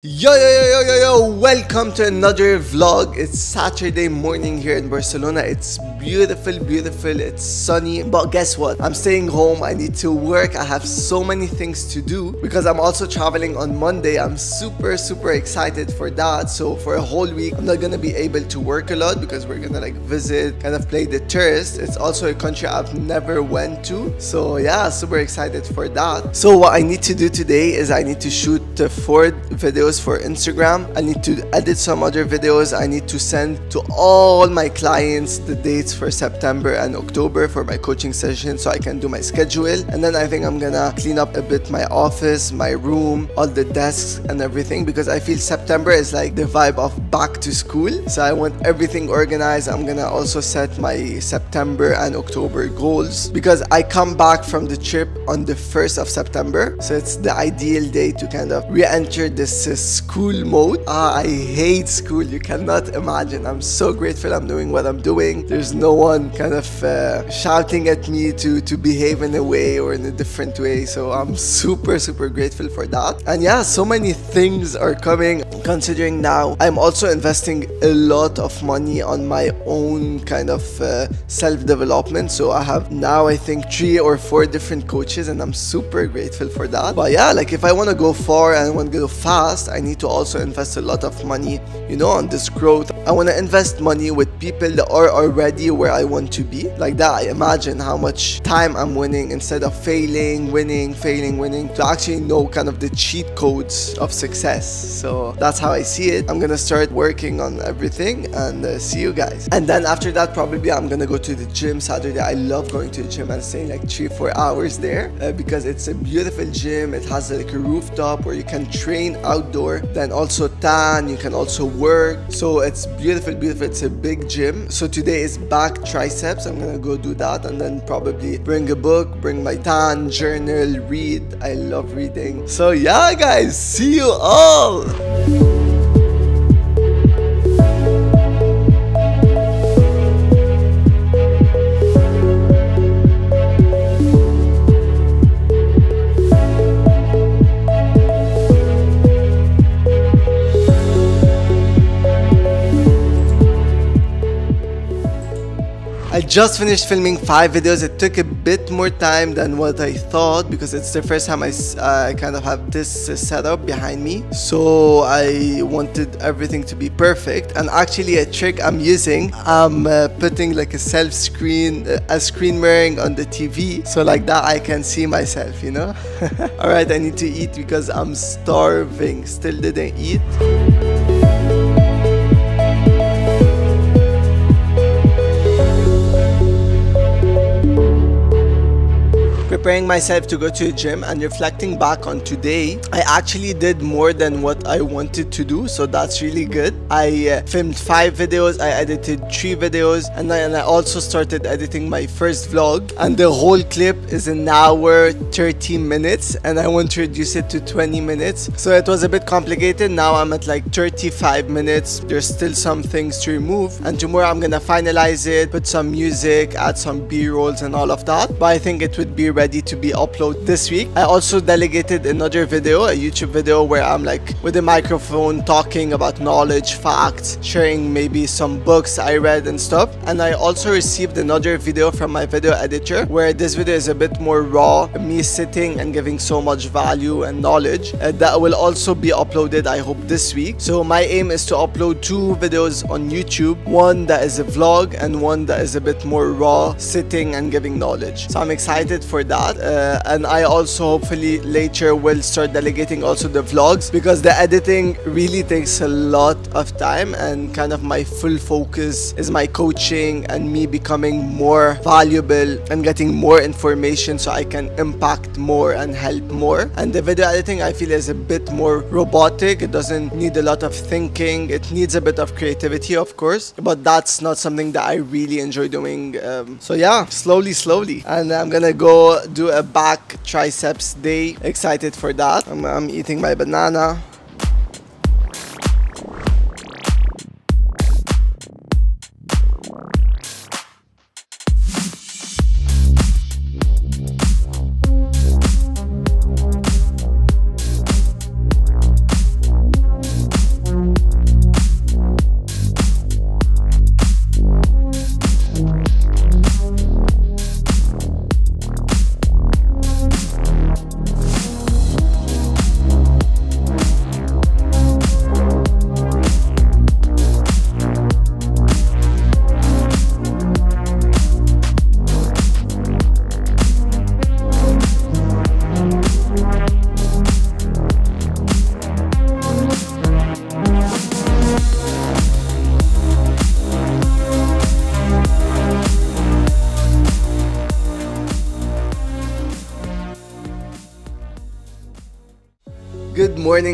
Yo yo yo yo yo yo welcome to another vlog. It's saturday morning here in barcelona. It's beautiful beautiful. It's sunny but guess what? I'm staying home. I need to work. I have so many things to do because i'm also traveling on monday. I'm super super excited for that. So for a whole week i'm not gonna be able to work a lot because we're gonna like visit kind of play the tourist. It's also a country i've never went to. So yeah super excited for that. So what i need to do today is i need to shoot four videos for Instagram. I need to edit some other videos. I need to send to all my clients the dates for September and October for my coaching session so I can do my schedule. And then I think I'm gonna clean up a bit my office, my room, all the desks and everything because I feel September is like the vibe of back to school. So I want everything organized. I'm gonna also set my September and October goals because I come back from the trip on the 1st of September. So it's the ideal day to kind of re-enter this uh, school mode. Ah, I hate school. You cannot imagine. I'm so grateful I'm doing what I'm doing. There's no one kind of uh, shouting at me to, to behave in a way or in a different way. So I'm super, super grateful for that. And yeah, so many things are coming considering now I'm also investing a lot of money on my own kind of uh, self development. So I have now, I think, three or four different coaches, and I'm super grateful for that. But yeah, like if I want to go far and want to go fast, I need to also invest a lot of money, you know, on this growth. I want to invest money with people that are already where I want to be. Like that, I imagine how much time I'm winning instead of failing, winning, failing, winning, to actually know kind of the cheat codes of success. So that's how I see it. I'm gonna start working on everything and uh, see you guys. And then after that, probably I'm gonna go to the gym Saturday. I love going to the gym and staying like three, four hours there uh, because it's a beautiful gym. It has like a rooftop where you can train outdoor, then also tan, you can also work. So it's beautiful, beautiful. It's a big gym. So today is back triceps. I'm gonna go do that and then probably bring a book, bring my tan, journal, read. I love reading. So yeah, guys, see you all. Just finished filming five videos. It took a bit more time than what I thought because it's the first time I uh, kind of have this uh, setup behind me. So I wanted everything to be perfect. And actually, a trick I'm using, I'm uh, putting like a self screen, uh, a screen mirroring on the TV. So like that, I can see myself, you know? All right, I need to eat because I'm starving. Still didn't eat. Preparing myself to go to the gym and reflecting back on today, I actually did more than what I wanted to do, so that's really good. I uh, filmed five videos, I edited three videos, and, I, and I also started editing my first vlog. And the whole clip is an hour 30 minutes, and I want to reduce it to 20 minutes. So it was a bit complicated. Now I'm at like 35 minutes. There's still some things to remove, and tomorrow I'm gonna finalize it, put some music, add some B rolls, and all of that. But I think it would be ready to be uploaded this week. I also delegated another video, a YouTube video where I'm like with a microphone talking about knowledge, facts, sharing maybe some books I read and stuff. And I also received another video from my video editor where this video is a bit more raw, me sitting and giving so much value and knowledge. Uh, that will also be uploaded, I hope, this week. So my aim is to upload two videos on YouTube, one that is a vlog and one that is a bit more raw, sitting and giving knowledge. So I'm excited for that uh, and I also hopefully later will start delegating also the vlogs because the editing really takes a lot of time and kind of my full focus is my coaching and me becoming more valuable and getting more information so I can impact more and help more and the video editing I feel is a bit more robotic it doesn't need a lot of thinking it needs a bit of creativity of course but that's not something that I really enjoy doing um, so yeah slowly slowly and I'm gonna go do a back triceps day. Excited for that. I'm, I'm eating my banana.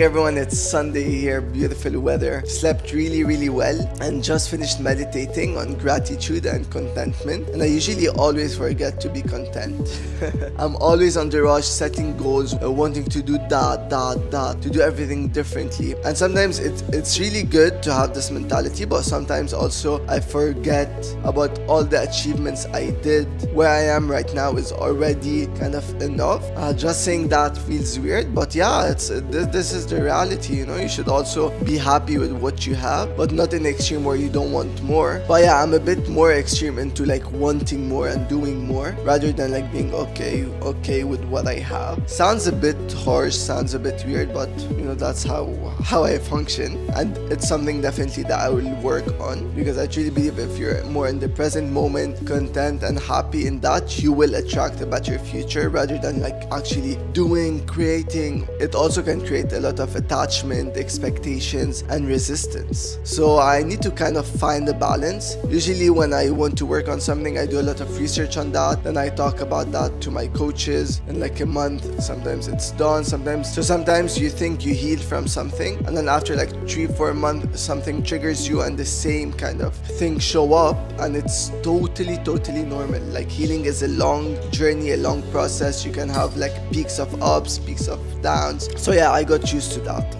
Morning, everyone. It's Sunday here, beautiful weather. Slept really, really well and just finished meditating on gratitude and contentment. And I usually always forget to be content. I'm always on the rush, setting goals, uh, wanting to do that, that, that, to do everything differently. And sometimes it, it's really good to have this mentality, but sometimes also I forget about all the achievements I did. Where I am right now is already kind of enough. Uh, just saying that feels weird, but yeah, it's this, this is the reality you know you should also be happy with what you have but not in extreme where you don't want more but yeah i'm a bit more extreme into like wanting more and doing more rather than like being okay okay with what i have sounds a bit harsh sounds a bit weird but you know that's how how i function and it's something definitely that i will work on because i truly believe if you're more in the present moment content and happy in that you will attract a better future rather than like actually doing creating it also can create a lot of attachment, expectations, and resistance. So I need to kind of find a balance. Usually, when I want to work on something, I do a lot of research on that. Then I talk about that to my coaches in like a month. Sometimes it's done, sometimes. So sometimes you think you healed from something, and then after like three, four months, something triggers you, and the same kind of thing show up, and it's totally, totally normal. Like healing is a long journey, a long process. You can have like peaks of ups, peaks of downs. So yeah, I got used to that.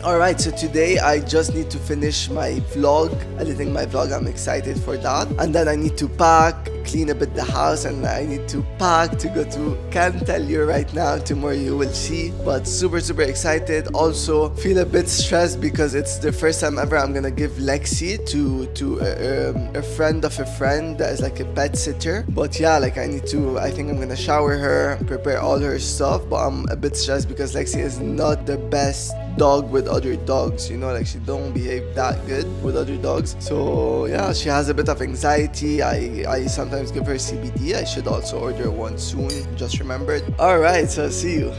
Alright, so today I just need to finish my vlog, editing my vlog, I'm excited for that. And then I need to pack, clean a bit the house and I need to pack to go to can't tell you right now tomorrow you will see but super super excited. Also feel a bit stressed because it's the first time ever I'm gonna give Lexi to to a, um, a friend of a friend that is like a pet sitter. But yeah like I need to I think I'm gonna shower her prepare all her stuff but I'm a bit stressed because Lexi is not the best dog with other dogs you know like she don't behave that good with other dogs so yeah she has a bit of anxiety i i sometimes give her cbd i should also order one soon just remembered all right so see you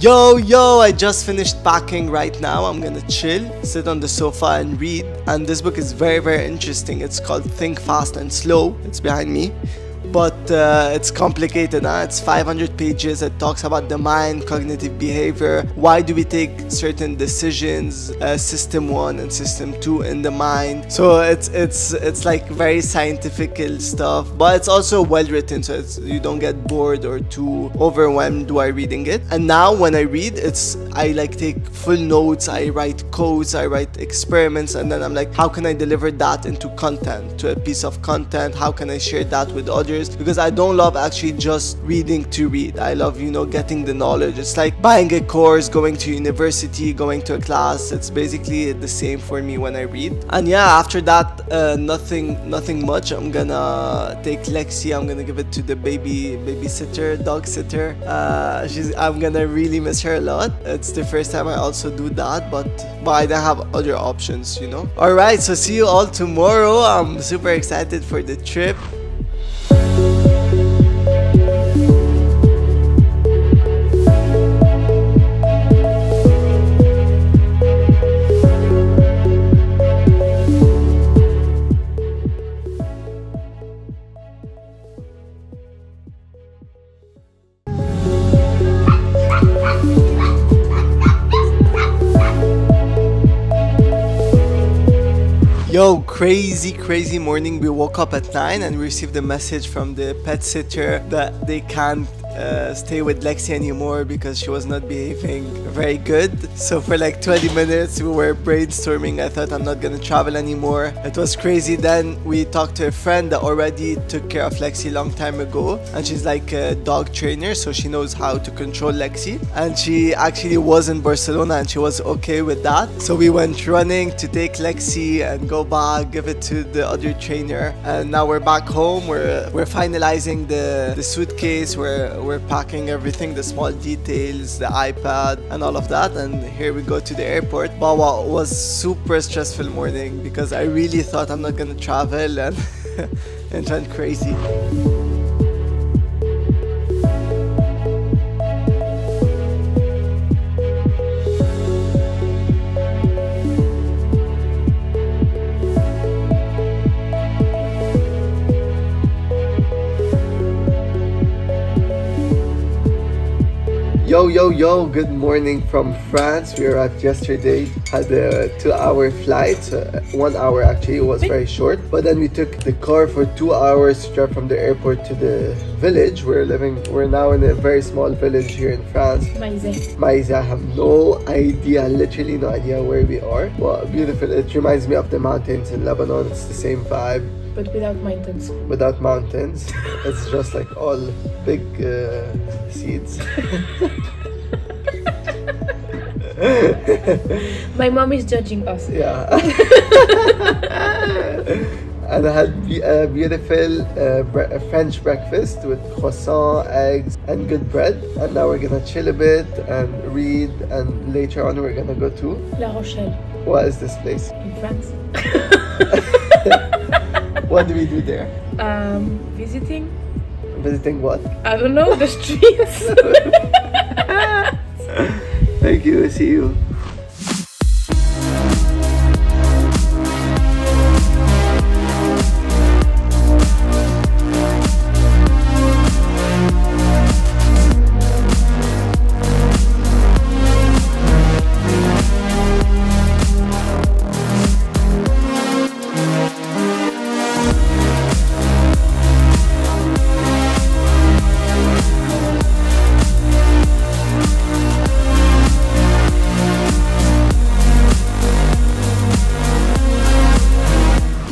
Yo, yo, I just finished packing right now. I'm gonna chill, sit on the sofa and read. And this book is very, very interesting. It's called Think Fast and Slow. It's behind me but uh, it's complicated huh? it's 500 pages. It talks about the mind cognitive behavior. Why do we take certain decisions uh, system 1 and system 2 in the mind? So it's it's it's like very scientific stuff but it's also well written so you don't get bored or too overwhelmed while reading it. And now when i read it's i like take full notes i write codes i write experiments and then i'm like how can i deliver that into content to a piece of content? How can i share that with others because I don't love actually just reading to read. I love, you know, getting the knowledge. It's like buying a course, going to university, going to a class. It's basically the same for me when I read. And yeah, after that, uh, nothing, nothing much. I'm gonna take Lexi. I'm gonna give it to the baby babysitter, dog sitter. Uh, she's, I'm gonna really miss her a lot. It's the first time I also do that, but but I don't have other options, you know. All right, so see you all tomorrow. I'm super excited for the trip. Yo, crazy, crazy morning. We woke up at 9 and received a message from the pet sitter that they can't uh, stay with Lexi anymore because she was not behaving very good. So for like 20 minutes we were brainstorming. I thought I'm not gonna travel anymore. It was crazy. Then we talked to a friend that already took care of Lexi a long time ago and she's like a dog trainer so she knows how to control Lexi and she actually was in Barcelona and she was okay with that. So we went running to take Lexi and go back, give it to the other trainer and now we're back home. We're we're finalizing the, the suitcase. We're we're packing everything, the small details, the iPad, and all of that. And here we go to the airport. What was super stressful morning because I really thought I'm not gonna travel and, and went crazy. Yo, yo, yo, good morning from France. We arrived yesterday, had a two hour flight. Uh, one hour actually, it was very short. But then we took the car for two hours to drive from the airport to the village. We're living, we're now in a very small village here in France. Maizé. Maizé, I have no idea, literally no idea where we are. Well, beautiful. It reminds me of the mountains in Lebanon. It's the same vibe But without mountains. without mountains. it's just like all big uh, seeds. My mom is judging us. Yeah. and I had a beautiful uh, bre- French breakfast with croissant, eggs, and good bread. And now we're gonna chill a bit and read. And later on, we're gonna go to La Rochelle what is this place? in France. What do we do there? Um, visiting? Visiting what? I don't know, the streets. Thank you. See you.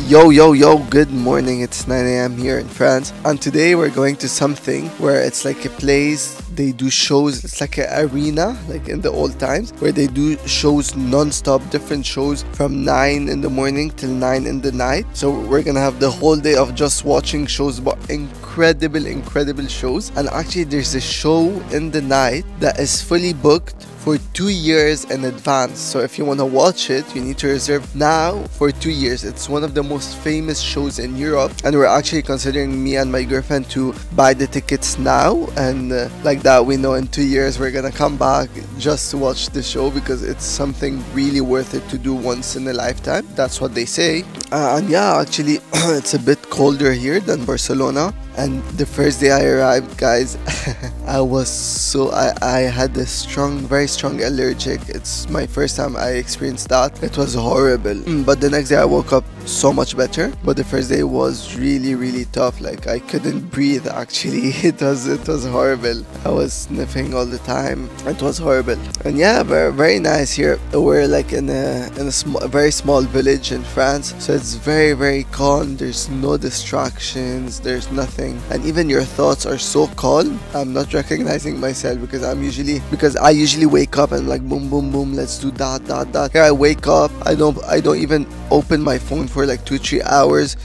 Yo, yo, yo, good morning. It's 9 a.m. here in France. And today we're going to something where it's like a place they do shows. It's like an arena, like in the old times, where they do shows non stop, different shows from 9 in the morning till 9 in the night. So we're gonna have the whole day of just watching shows, but incredible, incredible shows. And actually, there's a show in the night that is fully booked for two years in advance. So if you want to watch it, you need to reserve now for two years. It's one of the most famous shows in Europe, and we're actually considering me and my girlfriend to buy the tickets now. And uh, like that, we know in two years we're gonna come back just to watch the show because it's something really worth it to do once in a lifetime. That's what they say. Uh, and yeah, actually, it's a bit colder here than Barcelona. And the first day I arrived, guys, I was so I, I had a strong, very strong allergic. It's my first time I experienced that. It was horrible. Mm, But the next day I woke up so much better. But the first day was really, really tough. Like I couldn't breathe. Actually, it was it was horrible. I was sniffing all the time. It was horrible. And yeah, very very nice here. We're like in a in a, small, a very small village in France, so it's very very calm. There's no distractions. There's nothing, and even your thoughts are so calm. I'm not recognizing myself because I'm usually because I usually wake up and like boom boom boom. Let's do that that that. Here I wake up. I don't I don't even open my phone for like two three hours.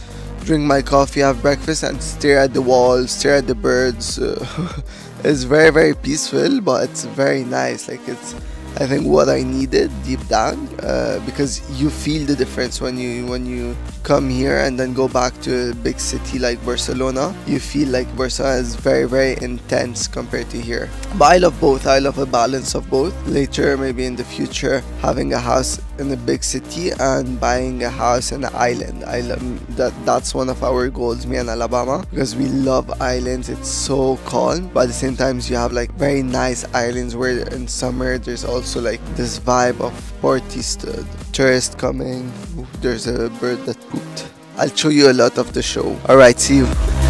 Drink my coffee, have breakfast, and stare at the walls, stare at the birds. it's very very peaceful, but it's very nice. Like it's I think what I needed deep down uh, because you feel the difference when you when you come here and then go back to a big city like Barcelona. You feel like Barcelona is very very intense compared to here. But I love both. I love a balance of both. Later, maybe in the future, having a house in a big city and buying a house in an island. I that. That's one of our goals, me and Alabama, because we love islands. It's so calm, but at the same time, you have like very nice islands where in summer there's also like this vibe of parties, to tourists coming. Ooh, There's a bird that pooped. I'll show you a lot of the show. All right, see you.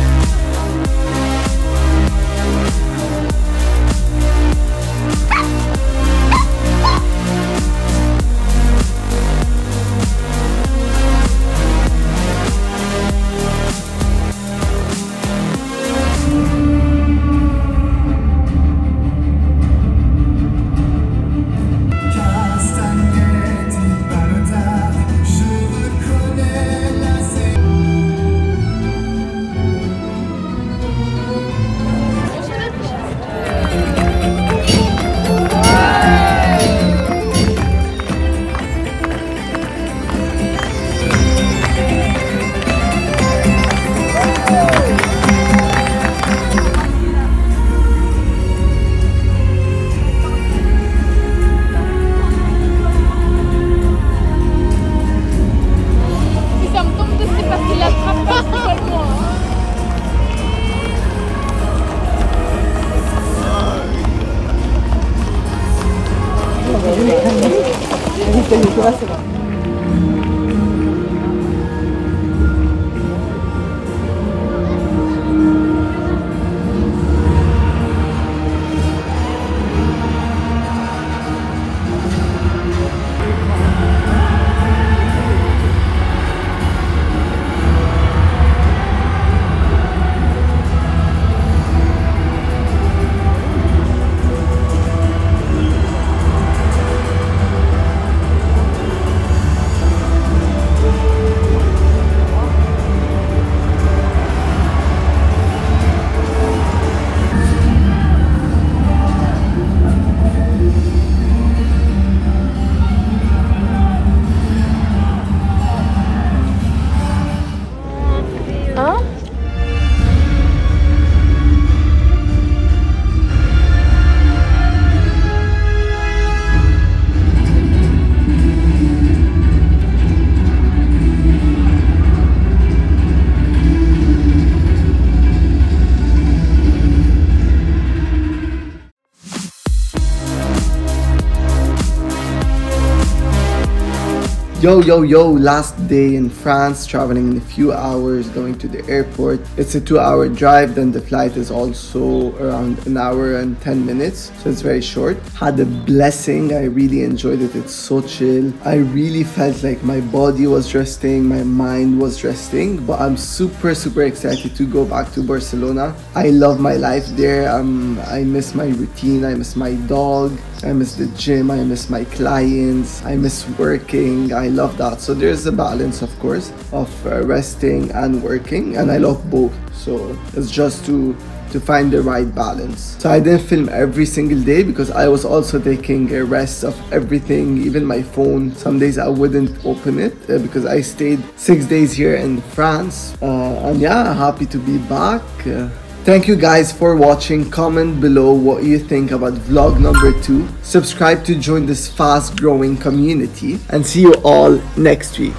Yo, yo, yo, last day in France, traveling in a few hours, going to the airport. It's a two hour drive, then the flight is also around an hour and 10 minutes, so it's very short. Had a blessing, I really enjoyed it, it's so chill. I really felt like my body was resting, my mind was resting, but I'm super, super excited to go back to Barcelona. I love my life there, um, I miss my routine, I miss my dog, I miss the gym, I miss my clients, I miss working, I love that. So there's a balance, of course, of uh, resting and working, and I love both. So it's just to to find the right balance. So I didn't film every single day because I was also taking a rest of everything, even my phone. Some days I wouldn't open it uh, because I stayed six days here in France. Uh, and yeah, happy to be back. Uh, Thank you guys for watching. Comment below what you think about vlog number two. Subscribe to join this fast growing community and see you all next week.